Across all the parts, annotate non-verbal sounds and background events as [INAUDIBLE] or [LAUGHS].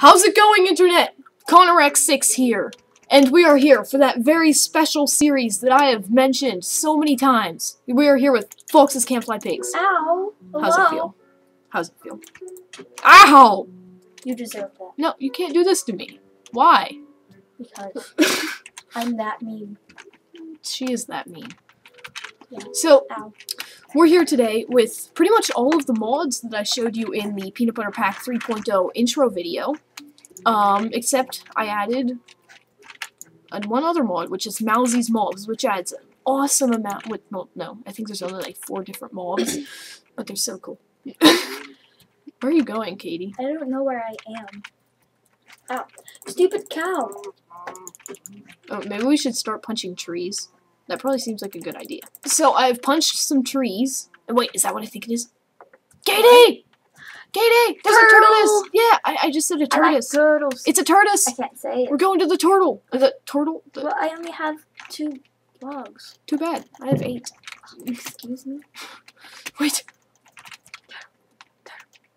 How's it going, Internet? Connorrex6 here, and we are here for that very special series that I have mentioned so many times. We are here with Fox's Can't Fly Pigs. Ow! How's it feel? How's it feel? Ow! You deserve that No, you can't do this to me. Why? because [LAUGHS] I'm that mean. She is that mean. Yeah. So, Ow. we're here today with pretty much all of the mods that I showed you in the Peanut Butter Pack 3.0 intro video. Um, except I added and one other mod, which is Mowzie's Mobs, which adds an awesome amount. With, no, no, I think there's only like four different mobs, [CLEARS THROAT] but they're so cool. [LAUGHS] Where are you going, Katie? I don't know where I am. Ow. Stupid cow. Oh, maybe we should start punching trees. That probably seems like a good idea. So I've punched some trees. Wait, is that what I think it is? Katie! Katie! There's a tortoise! Turtle! Yeah, I, I just said a I like turtles. It's a tortoise! I can't say it. We're going to the turtle. Uh, The turtle? The, Well, I only have two logs. too bad. I have eight. Excuse me? [LAUGHS] Wait.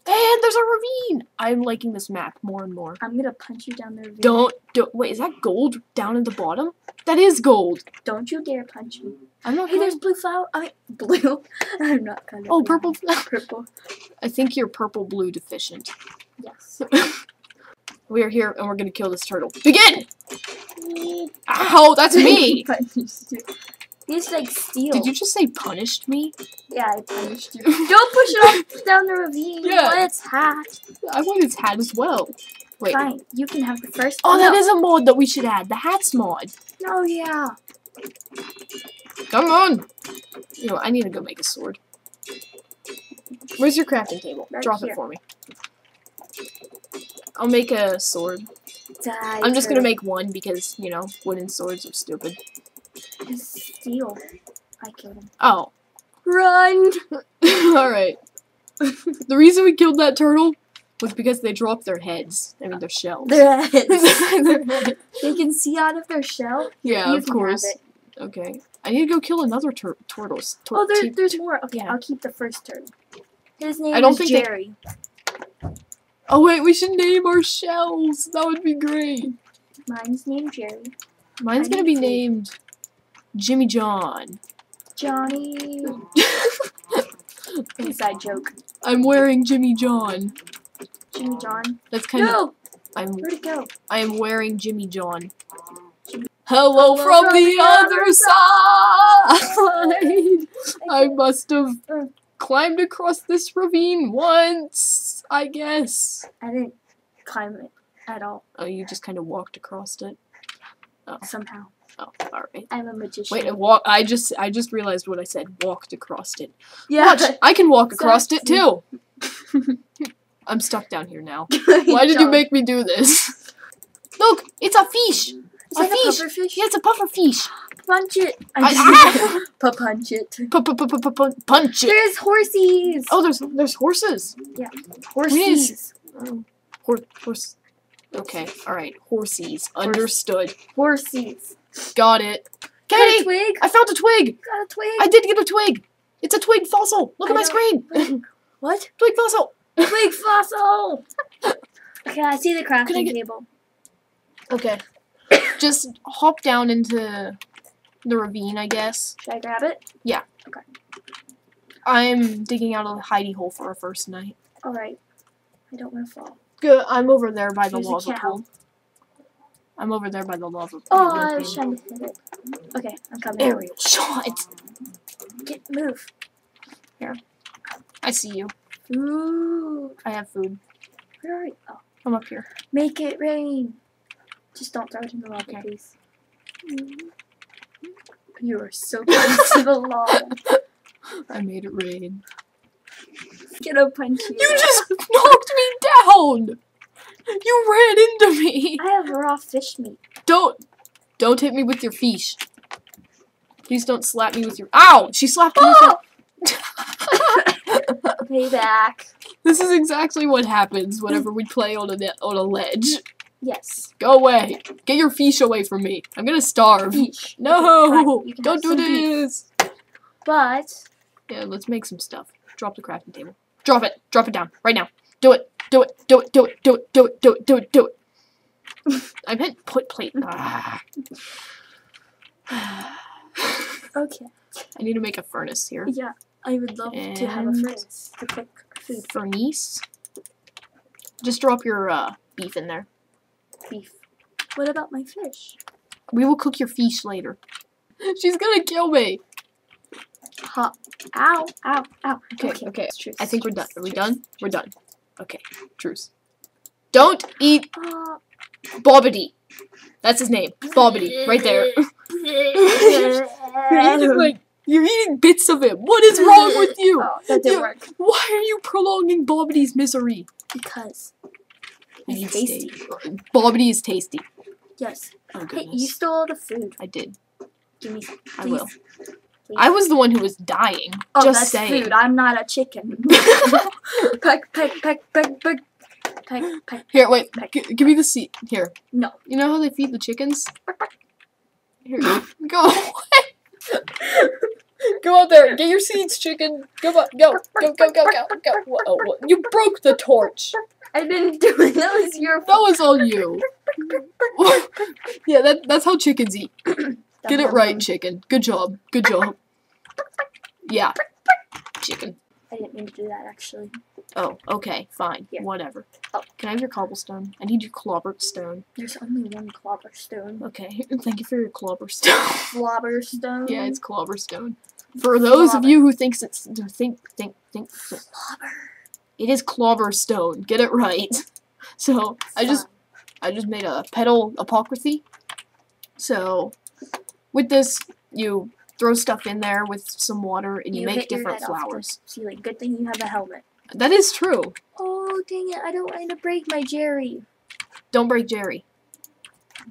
And there's a ravine! I'm liking this map more and more. I'm gonna punch you down the ravine. Don't, don't, wait, is that gold down at the bottom? That is gold. Don't you dare punch me. I'm not Hey, there's blue flower. I mean, [LAUGHS] blue. I'm not kind of. Oh, purple. Purple. I think you're purple blue deficient. Yes. [LAUGHS] We are here and we're gonna kill this turtle. Begin! [LAUGHS] Ow, that's me! He's like steel. Did you just say punished me? Yeah, I punished you. [LAUGHS] Don't push it off down the ravine. Yeah. Yeah. its hat. I want his hat as well. Wait. Fine, you can have the first. Oh, no. that is a mod that we should add. The hats mod. Oh yeah. Come on! You know, I need to go make a sword. Where's your crafting table? Right Drop here. it for me. I'll make a sword. Die, I'm just gonna make one because, you know, wooden swords are stupid. It's steel. I killed him. Oh. Run! [LAUGHS] Alright. [LAUGHS] the reason we killed that turtle was because they dropped their heads. I mean, their shells. Their heads. [LAUGHS] Their head- they can see out of their shell. yeah, you of course. Okay. I need to go kill another tur- turtles. Tur- Oh, there, there's more. Okay, yeah. I'll keep the first turtle. His name I don't is think they- Jerry. oh wait, we should name our shells. That would be great. Mine's named Jerry. Mine's I gonna be food. named Jimmy John. Johnny. [LAUGHS] Inside joke. I'm wearing Jimmy John. Jimmy John. That's kind of. No! I'm. Where'd it go? I am wearing Jimmy John. Jimmy- Hello, Hello from, from the, the other other side. I must have Uh. climbed across this ravine once. I guess. I didn't climb it at all. Oh, you just kind of walked across it. Somehow. Oh, right. I'm a magician. Wait, walk. I just, I just realized what I said. Walked across it. yeah. Watch, I can walk [LAUGHS] across it too. [LAUGHS] I'm stuck down here now. [LAUGHS] Why did you make me do this? Look, it's a fish. Is a that fish? a pufferfish? Yeah, it's a puffer fish. Punch it. I- I ah! punch it. Punch it. There's horsies. Oh, there's there's horses. horsies. Oh, hor- horse. Okay, all right. Horsies. Understood. Horsies. Got it. Got a Katie, twig. I found a twig. Got a twig. I did get a twig. It's a twig fossil. Look I at my screen. what? twig fossil. Twig fossil. okay, I see the crafting get- table. Okay. Just hop down into the ravine, I guess. Should I grab it? Yeah. Okay. I'm digging out a hidey hole for our first night. All right. I don't want to fall. Good. I'm over there by the There's a lava pool. I'm over there by the lava. Oh, I was trying to hit it. Okay, I'm coming. Aerial shot. Get move. Here. I see you. Ooh. I have food. Where are you? Oh, I'm up here. make it rain. Just don't throw it in the lava, Okay. please. You are so close to the [LAUGHS] lava. I made it rain. Gonna punch you. You just [LAUGHS] knocked me down. You ran into me. I have raw fish meat. Don't, don't hit me with your fish. Please don't slap me with your. Ow! She slapped me. with Oh! [LAUGHS] Payback. This is exactly what happens whenever we play on a on a ledge. Yes. Go away. Get your fish away from me. I'm gonna starve. Fish. No! Fine, you can Don't do some beef. this. But Yeah, let's make some stuff. Drop the crafting table. Drop it. Drop it down. Right now. Do it. Do it, do it, do it, do it, do it, do it, do it, do it. [LAUGHS] I meant put plate. [SIGHS] Okay. I need to make a furnace here. Yeah, I would love to have a furnace to cook food. Furnace. Just drop your uh, beef in there. Beef. What about my fish? We will cook your fish later. [LAUGHS] She's gonna kill me. Hot. Ow, ow, ow. Okay, okay. Truce, I think we're done. Are we done? We're done. Okay, truce. Don't eat Bobbity. That's his name. Bobbity. Right there. [LAUGHS] You're eating like you're eating bits of it. What is wrong with [LAUGHS] you? Oh, that didn't You- work. Why are you prolonging Bobbity's misery? Because. Need tasty. Bobbity is tasty. Yes. Oh Hey, you stole the food. I did. Give me some. I will. Please. I was the one who was dying. Oh, Just that's saying. food. I'm not a chicken. [LAUGHS] peck, peck, peck, peck, peck. Peck, peck. Here, wait. G- give me the seat. Here. No. You know how they feed the chickens? Here, go [LAUGHS] away. Go out there. Get your seeds, chicken. Go, on, go, go, go, go, go, go. Whoa, whoa. You broke the torch. I didn't do it. That was your That was all you. [LAUGHS] yeah, that that's how chickens eat. [CLEARS THROAT] Get it right, chicken. Good job. Good job. Yeah. Chicken. I didn't mean to do that actually. Oh, okay, fine. Here. Whatever. Oh. Can I have your cobblestone? I need your clobber stone. There's only one clobber stone. Okay, [LAUGHS] thank you for your clobber stone. Flobber [LAUGHS] stone. yeah, it's clobber stone. For those of you who thinks it's think think think, flobber. it is clobber stone. Get it right. [LAUGHS] So I just I just made a petal apothecary. So with this, you throw stuff in there with some water and you, make different head off the flowers. ceiling. Good thing you have a helmet. That is true. Oh dang it! I don't want to break my Jerry. Don't break Jerry.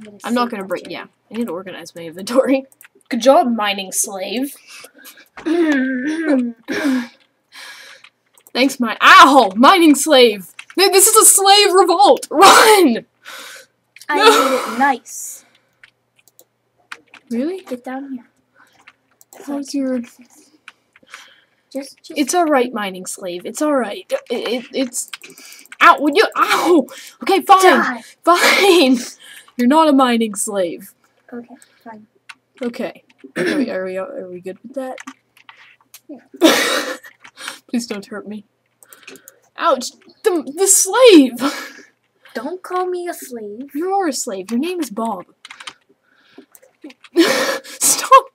I'm, I'm not gonna break. Jerry. Yeah, I need to organize my inventory. [LAUGHS] Good job, mining slave. [COUGHS] Thanks, my ow, mining slave. This is a slave revolt. [LAUGHS] Run! I No. [LAUGHS] made it nice. Really? Get down here. How's your? Just, just. It's all right, mining slave. It's all right. It, it, it's. Ow! Would you? Ow! Okay, fine, die. fine. [LAUGHS] You're not a mining slave. Okay, fine. Okay. Are we, are we, are we good with that? [LAUGHS] Please don't hurt me. Ouch! The, the slave! Don't call me a slave. You are a slave. Your name is Bob.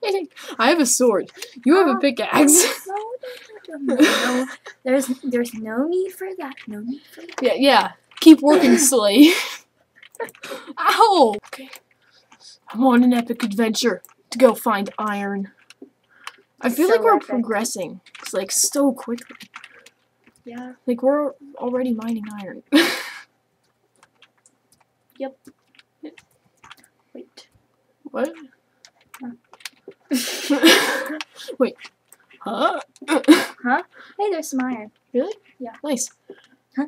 [LAUGHS] I have a sword. You have a Oh. pickaxe. No, [LAUGHS] no, no, no. There's, there's no need for that. No need for that. yeah, yeah. Keep working, [LAUGHS] slave. Ow! Okay. I'm on an epic adventure to go find iron. I feel So like we're epic. progressing. It's like so quickly. Yeah. Like we're already mining iron. Yep. Wait. what? Huh. Wait. Huh? Hey, there's some iron. Nice. Huh?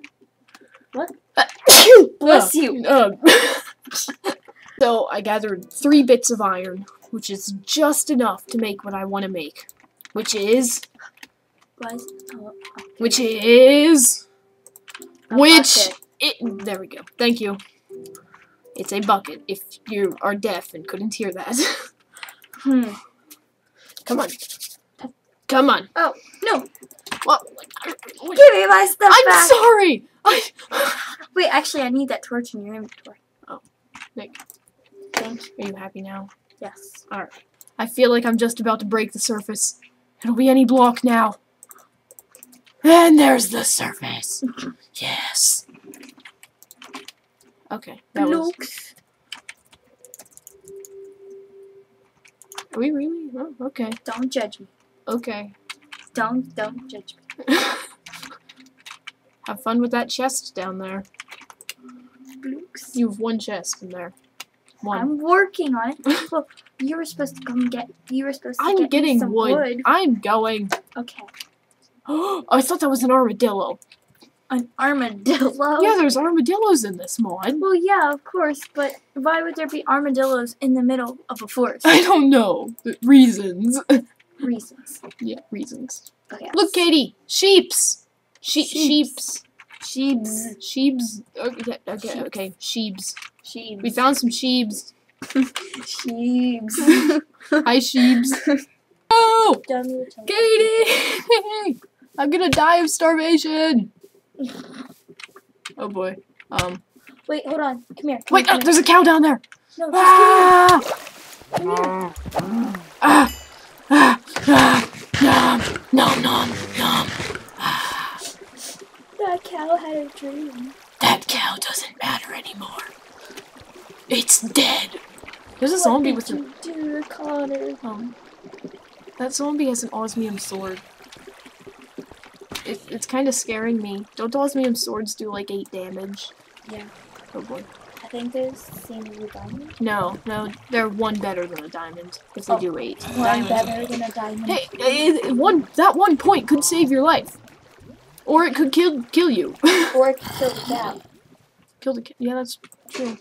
What? Uh, [COUGHS] Bless uh, you. uh. [LAUGHS] so I gathered three bits of iron, which is just enough to make what I want to make, which is, oh, oh, which is, a which bucket. it. There we go. Thank you. It's a bucket. If you are deaf and couldn't hear that, Hmm. [LAUGHS] come on, come on. Oh no! What? Give me my stuff I'm back. sorry. I. [LAUGHS] Wait, actually, I need that torch in your inventory. Oh, Nick, Thank you. are you happy now? Yes. All right. I feel like I'm just about to break the surface. It'll be any block now. And there's the surface. [LAUGHS] yes. Okay. That was. Looks. Are we really? Oh, okay. Don't judge me. Okay. Don't don't judge me. [LAUGHS] Have fun with that chest down there. Looks. You have one chest in there. One. I'm working on it. [LAUGHS] Well, you were supposed to come get. You were supposed to I'm get getting some wood. wood. I'm going. Okay. Oh, [GASPS] I thought that was an armadillo. An armadillo. Yeah, there's armadillos in this mod. Well, yeah, of course, but why would there be armadillos in the middle of a forest? I don't know. Reasons. [LAUGHS] Reasons. yeah, reasons. Okay. Look, Katie, sheeps. She- Sheeps. sheeps. Sheeps. Sheebs. Okay, okay, okay. Sheeps. Sheebs. We found some sheeps. sheeps. [LAUGHS] Hi, sheeps. [LAUGHS] Oh, Dummy. Katie! [LAUGHS] I'm gonna die of starvation. Oh boy. Um. Wait, hold on. Come here. Come Wait, here, oh, come there's a cow down there. here. No, Ah! come here. Ah! Ah! Ah! Nom! Nom! Nom! Nom! That cow had a dream. That cow doesn't matter anymore. It's dead. There's a What zombie did with a you do, Connor? um. That zombie has an osmium sword. It, it's kind of scaring me. Don't osmium swords do like eight damage? Yeah. Oh boy. I think there's the same as a diamond. No, no, they're one better than a diamond if they Oh, do eight. One Diamonds- better than a diamond. Hey, eh, one that one point could save your life, or it could kill kill you. [LAUGHS] Or it could kill the cow. kill the ki- yeah, that's true.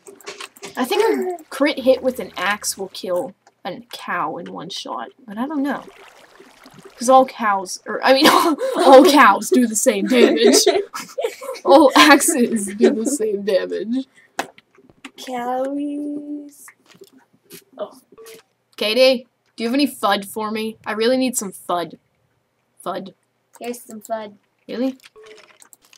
I think a [LAUGHS] crit hit with an axe will kill a cow in one shot, but I don't know. Because all cows, or I mean, [LAUGHS] all cows do the same damage. All axes do the same damage. Cowies. Oh. Katie, do you have any FUD for me? I really need some FUD. FUD. Here's some FUD. Really?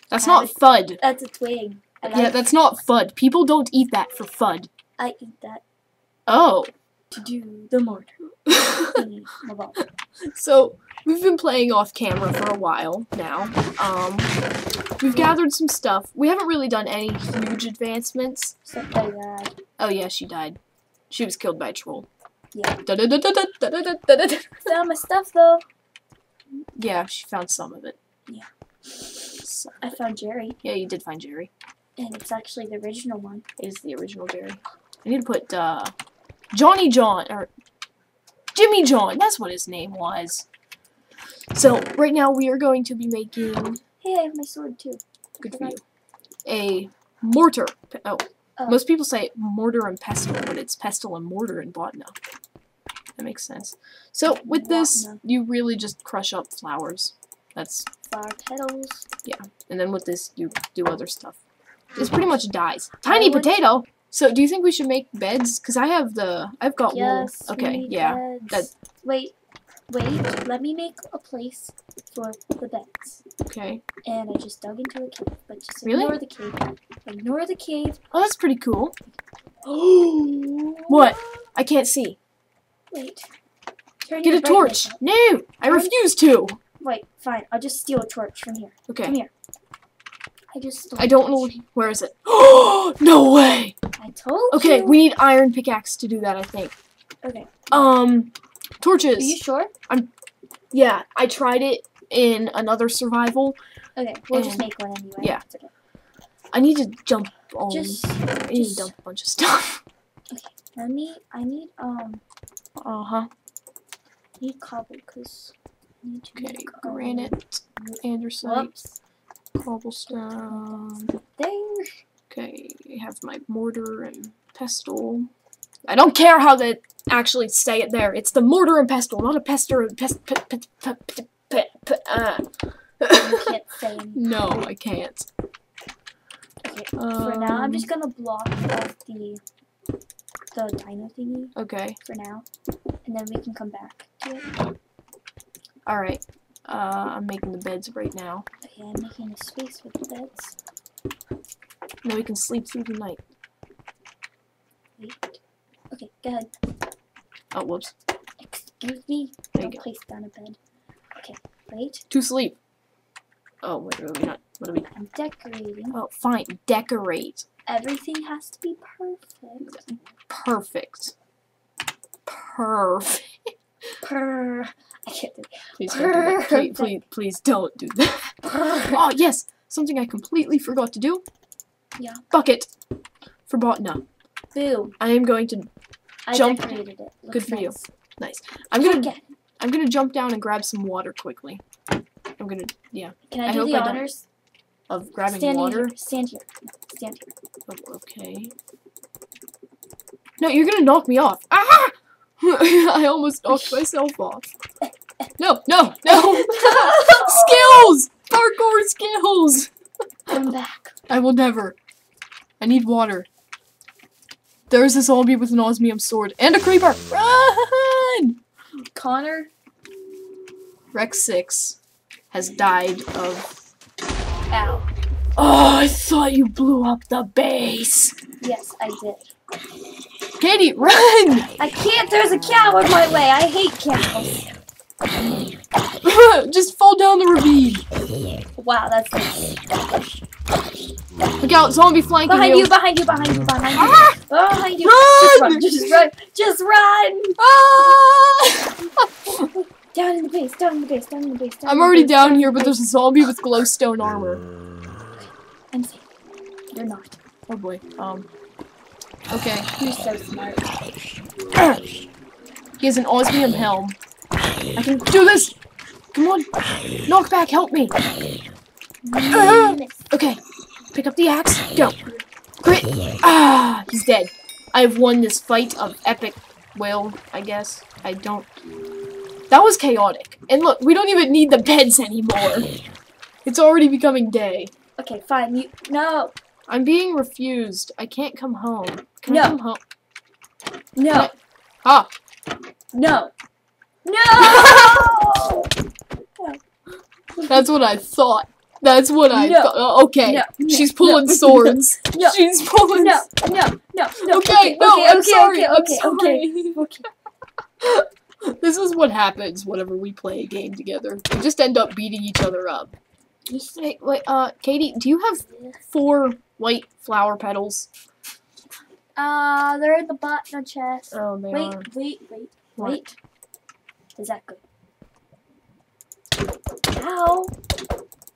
That's not it. FUD. That's a twig. Like Yeah, that's not FUD. People don't eat that for FUD. I eat that Oh to do the murder. [LAUGHS] so we've been playing off camera for a while now. Um, we've gathered some stuff. We haven't really done any huge advancements. Somebody died. Uh, oh yeah, she died. She was killed by a troll. Yeah. Found my stuff though. Yeah, she found some of it. Yeah. So, I found Jerry. Yeah, you did find Jerry. And it's actually the original one. It is the original Jerry. I need to put uh, Johnny John or Jimmy John. That's what his name was. So right now we are going to be making Hey, I have my sword too. good for you a mortar. Oh, Oh. most people say mortar and pestle, but it's pestle and mortar in Botania. That makes sense. So with this, you really just crush up flowers. That's Flower petals. Yeah, and then with this, you do other stuff. This pretty much dies. Tiny potato. So do you think we should make beds? Cause I have the I've got Yes. wool. Okay, yeah. beds. Wait, wait. Let me make a place for the beds. Okay. And I just dug into a cave, but just Really? ignore the cave. Ignore the cave. Oh, that's pretty cool. Oh. [GASPS] What? I can't see. Wait. Turn Get a torch. No, I Turn- refuse to. Wait, fine. I'll just steal a torch from here. Okay. Come here. I just stole I don't know. Where is it? Oh, [GASPS] no way. I told Okay, you. we need iron pickaxe to do that, I think. Okay. Um, torches. Are you sure? I'm, yeah, I tried it in another survival. Okay, we'll just make one anyway. yeah. Okay. I need to jump on. Just I need to just- dump a bunch of stuff. [LAUGHS] Okay, let me. I need um. Uh huh. I need cobble because. Need to Okay, um, granite, andesite, Whoops. cobblestone. There. Okay, I have my mortar and pestle. I don't care how they actually say it there. It's the mortar and pestle, not a pester and pest. Pe, pe, pe, pe, pe, pe, uh. Can't [LAUGHS] say no, I can't. Okay. For now, I'm Um, just gonna block off the the dino thingy Okay, for now, and then we can come back to it. alright. Uh, I'm making the beds right now. Okay, I'm making a space for the beds. Then we can sleep through the night. Wait. Okay, go ahead. Oh, whoops. Excuse me. There Don't go. place down a bed. Okay, wait. To sleep. Oh, wait, what are we not? What are we? I'm decorating. Oh, fine. Decorate. Everything has to be perfect. Perfect. Perfect. Purr. I can't do Please don't do that. Please, please, please don't do that. Purr. Oh, yes! Something I completely forgot to do. Yeah. Bucket. For Botania. Boo. I am going to. I Jump. it. Good for you. nice. I'm gonna. Get. I'm gonna jump down and grab some water quickly. I'm gonna. Yeah. Can I, I do the I honors? Of grabbing Stand water. here. Stand here. Stand here. Oh, okay. No, you're gonna knock me off. Ah! [LAUGHS] I almost knocked [LAUGHS] myself off. No, no, no! [LAUGHS] skills! Parkour skills! Come back. I will never. I need water. There's a zombie with an osmium sword and a creeper. Run! Connor. Rex 6 has died of. Ow. Oh, I thought you blew up the base. Yes, I did. Katie, run! I can't. There's a cow in my way. I hate cows. [LAUGHS] Just fall down the ravine. Wow, that's nice. Look out, zombie flanking Behind you. you, behind you, behind you, behind you. Ah! Behind you. Run! Just run. Just run. Just run. Ah! Down in the base. Down in the base. Down in the base. Down I'm the already base, down in here, but there's a zombie with glowstone armor. I'm safe. You're not. Oh boy. Um. Okay. You're so smart. He has an osmium helm. I can do this! Come on! Knockback, help me! [GASPS] Okay. Pick up the axe. Go. Crit. Ah! He's dead. I've won this fight of epic will, I guess. I don't. That was chaotic. And look, we don't even need the beds anymore. It's already becoming day. Okay, fine. You no, I'm being refused. I can't come home. Can No. I come home? no, Ah! no, no. [LAUGHS] That's what I thought. That's what I No. thought. Uh, okay. No, no, She's pulling no, [LAUGHS] swords. no, She's pulling. No, no, no, no. Okay, no, okay, I'm okay, sorry. okay, I'm okay, sorry. okay, okay. [LAUGHS] This is what happens whenever we play a game together. We just end up beating each other up. Just Wait, wait, uh, Katie, do you have four white flower petals? Uh, they're in the bottom chest. Oh, they Wait, are. wait, wait, What? wait. Is that good? Ow.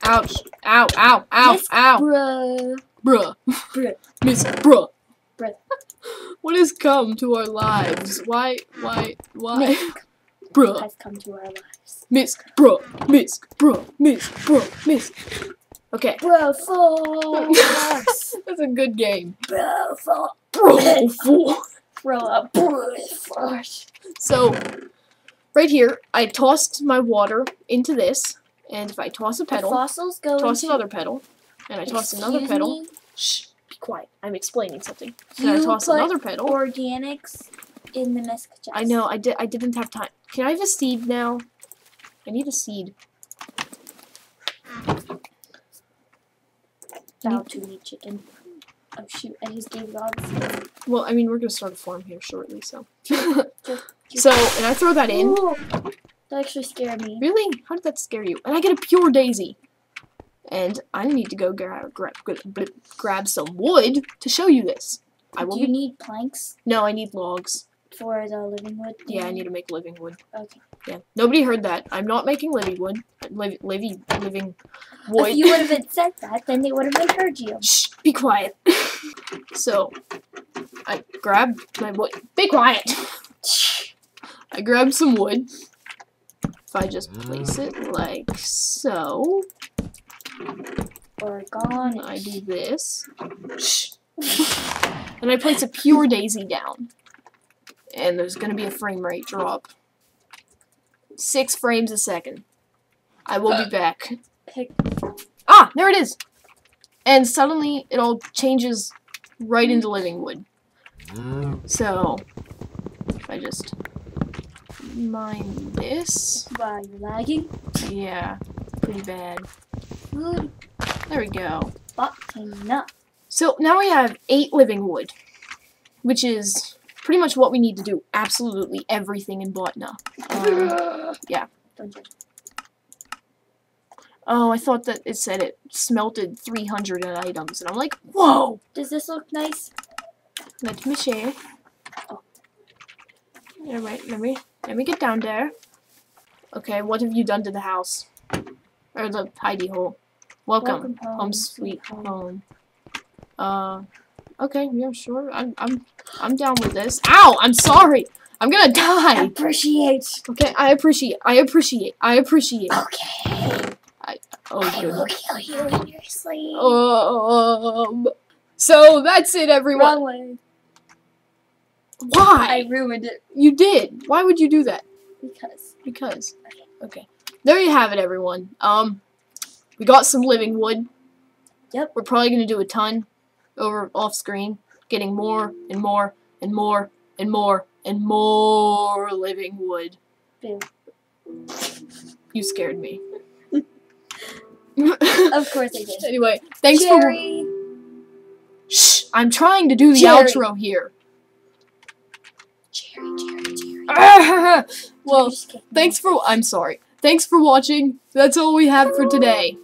Ouch! Ow! Ow! Ow! Miss Ow! Bruh. Bruh. Bruh. [LAUGHS] Miss Bruh. Bruh. [LAUGHS] What has come to our lives? Why? Why? Why? Nick Bruh. has come to our lives. Miss Bruh. Miss Bruh. Miss Bruh. Miss. Okay. Bro, force. [LAUGHS] That's a good game. bro, force. Bro, a bro, force. So, right here, I tossed my water into this, and if I toss a The petal, fossils go toss into- another petal, and I toss another petal. me? Shh, be quiet. I'm explaining something. I You toss put another petal. Organics in the misc chest. I know. I did. I didn't have time. Can I have a seed now? I need a seed. Bow to me, chicken. Oh shoot! I just gave it all the seeds. Well, I mean, we're gonna start a farm here shortly, so. [LAUGHS] So, and I throw that in. Ooh, that actually scared me. Really? How did that scare you? And I get a pure daisy. And I need to go grab grab grab, grab some wood to show you this. I will Do you need planks No, I need logs. for the living wood? Yeah, I need to make living wood. Okay. Yeah. Nobody heard that. I'm not making living wood. Liv- living living wood. If you would have [LAUGHS] said that, then they would have heard you. Shh, be quiet. [LAUGHS] so, I grabbed my wood. Be quiet. I grabbed some wood. I just place it like so, Oregon. I do this. [LAUGHS] And I place a pure daisy down. And there's gonna be a frame rate drop. Six frames a second. I will be back. Pick. Ah, there it is. And suddenly it all changes right into living wood. So if I just mine this, Wow, you're lagging. yeah, pretty bad. There we go. Enough. So now we have eight living wood, which is pretty much what we need to do absolutely everything in Botania. Um, [LAUGHS] yeah. Oh, I thought that it said it smelted 300 items, and I'm like, whoa! Does this look nice? Let me share. Oh. Alright, let me let me get down there. Okay, what have you done to the house? Or the hidey hole. Welcome. home, sweet home. Uh okay, yeah, sure. I'm I'm I'm down with this. Ow! I'm sorry! I'm gonna die! I appreciate. Okay, I appreciate I appreciate I appreciate Okay. Oh I will good. kill you in your sleep. Um so that's it everyone. Why? I ruined it You did. Why would you do that? because. Because. Okay. There you have it, everyone. Um, we got some living wood. Yep. We're probably gonna do a ton over off screen, getting more and more and more and more and more living wood. Boom. You scared me. [LAUGHS] Of course I did. [LAUGHS] anyway, thanks for. Jerry. Shh! I'm trying to do the Jerry. outro here. Jerry, Jerry, Jerry. [LAUGHS] well, thanks for. I'm sorry. Thanks for watching. That's all we have for today.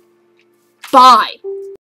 Bye.